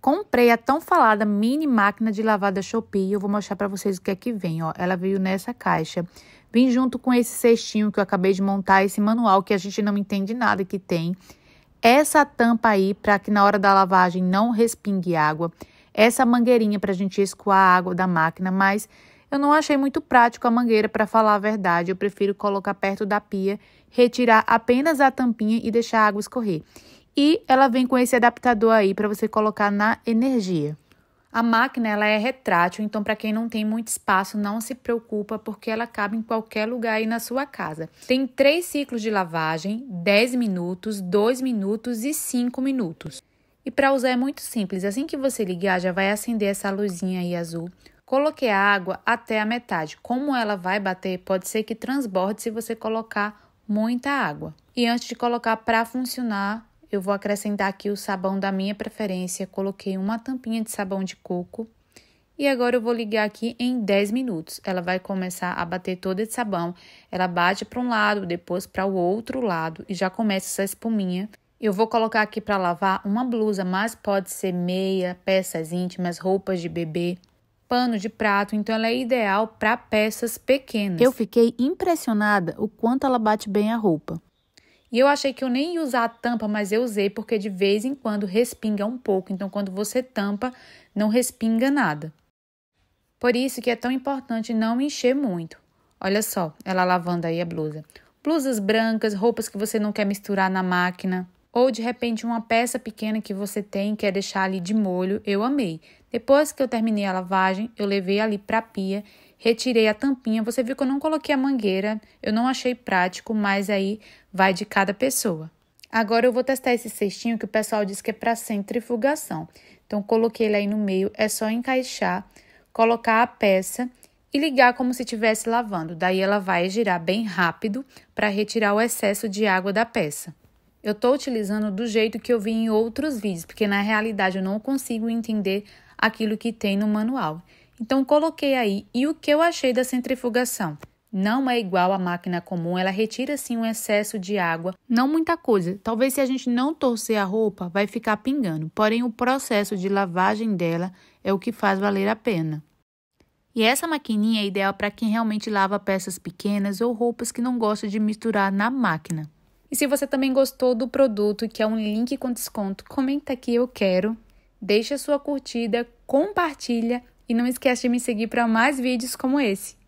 Comprei a tão falada mini máquina de lavar da Shopee. Eu vou mostrar para vocês o que é que vem, ó. Ela veio nessa caixa. Vem junto com esse cestinho que eu acabei de montar, esse manual que a gente não entende nada que tem. Essa tampa aí para que na hora da lavagem não respingue água. Essa mangueirinha para a gente escoar a água da máquina, mas eu não achei muito prático a mangueira para falar a verdade. Eu prefiro colocar perto da pia, retirar apenas a tampinha e deixar a água escorrer. E ela vem com esse adaptador aí para você colocar na energia. A máquina ela é retrátil, então para quem não tem muito espaço, não se preocupa, porque ela cabe em qualquer lugar aí na sua casa. Tem três ciclos de lavagem, 10 minutos, 2 minutos e 5 minutos. E para usar é muito simples, assim que você ligar, já vai acender essa luzinha aí azul. Coloquei a água até a metade. Como ela vai bater, pode ser que transborde se você colocar muita água. E antes de colocar para funcionar, eu vou acrescentar aqui o sabão da minha preferência. Coloquei uma tampinha de sabão de coco. E agora eu vou ligar aqui em 10 minutos. Ela vai começar a bater todo esse sabão. Ela bate para um lado, depois para o outro lado e já começa essa espuminha. Eu vou colocar aqui para lavar uma blusa, mas pode ser meia, peças íntimas, roupas de bebê, pano de prato, então ela é ideal para peças pequenas. Eu fiquei impressionada o quanto ela bate bem a roupa. E eu achei que eu nem ia usar a tampa, mas eu usei porque de vez em quando respinga um pouco. Então, quando você tampa, não respinga nada. Por isso que é tão importante não encher muito. Olha só, ela lavando aí a blusa. Blusas brancas, roupas que você não quer misturar na máquina. Ou de repente uma peça pequena que você tem quer deixar ali de molho, eu amei. Depois que eu terminei a lavagem, eu levei ali para a pia retirei a tampinha. Você viu que eu não coloquei a mangueira, eu não achei prático, mas aí vai de cada pessoa. Agora eu vou testar esse cestinho que o pessoal diz que é para centrifugação. Então coloquei ele aí no meio, é só encaixar, colocar a peça e ligar como se estivesse lavando. Daí ela vai girar bem rápido para retirar o excesso de água da peça. Eu estou utilizando do jeito que eu vi em outros vídeos, porque na realidade eu não consigo entender aquilo que tem no manual. Então coloquei aí e o que eu achei da centrifugação? Não é igual à máquina comum, ela retira sim um excesso de água, não muita coisa. Talvez se a gente não torcer a roupa, vai ficar pingando. Porém, o processo de lavagem dela é o que faz valer a pena. E essa maquininha é ideal para quem realmente lava peças pequenas ou roupas que não gosta de misturar na máquina. E se você também gostou do produto e quer um link com desconto, comenta aqui eu quero. Deixa sua curtida, compartilha e não esquece de me seguir para mais vídeos como esse.